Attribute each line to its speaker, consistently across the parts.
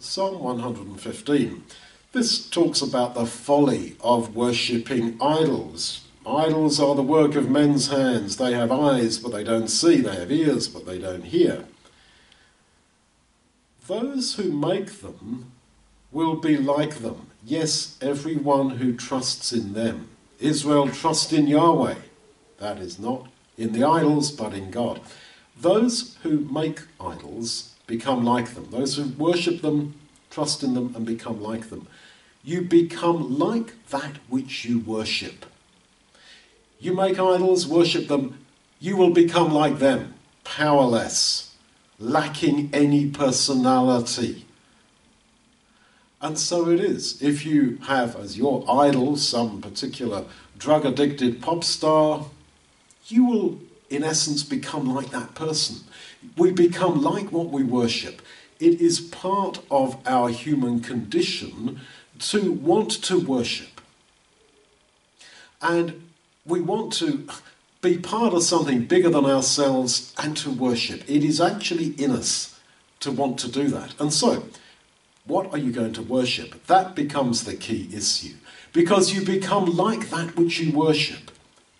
Speaker 1: Psalm 115. This talks about the folly of worshipping idols. Idols are the work of men's hands. They have eyes, but they don't see. They have ears, but they don't hear. Those who make them will be like them. Yes, everyone who trusts in them. Israel trust in Yahweh. That is not in the idols, but in God. Those who make idols become like them. Those who worship them, trust in them, and become like them. You become like that which you worship. You make idols, worship them, you will become like them, powerless, lacking any personality. And so it is. If you have as your idol some particular drug addicted pop star, you will, in essence, become like that person. We become like what we worship. It is part of our human condition to want to worship. And we want to be part of something bigger than ourselves and to worship. It is actually in us to want to do that. And so, what are you going to worship? That becomes the key issue. Because you become like that which you worship.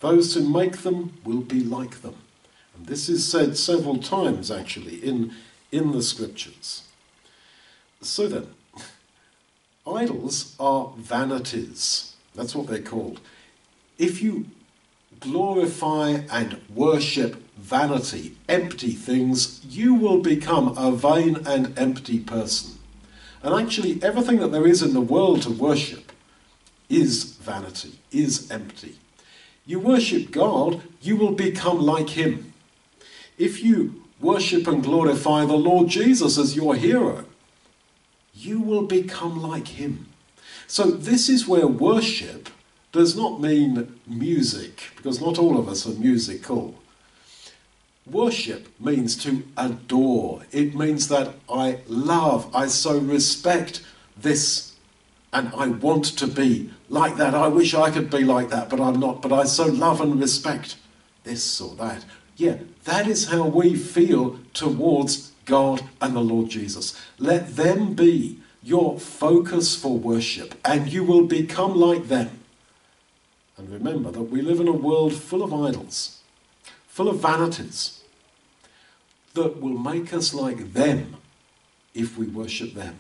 Speaker 1: Those who make them will be like them. And this is said several times actually in, in the scriptures. So then, idols are vanities. That's what they're called. If you glorify and worship vanity, empty things, you will become a vain and empty person. And actually, everything that there is in the world to worship is vanity, is empty. You worship God, you will become like Him. If you worship and glorify the Lord Jesus as your hero, you will become like Him. So, this is where worship does not mean music, because not all of us are musical. Worship means to adore. It means that I love, I so respect this, and I want to be like that. I wish I could be like that, but I'm not. But I so love and respect this or that. Yeah, that is how we feel towards God and the Lord Jesus. Let them be your focus for worship, and you will become like them. And remember that we live in a world full of idols, full of vanities, that will make us like them if we worship them.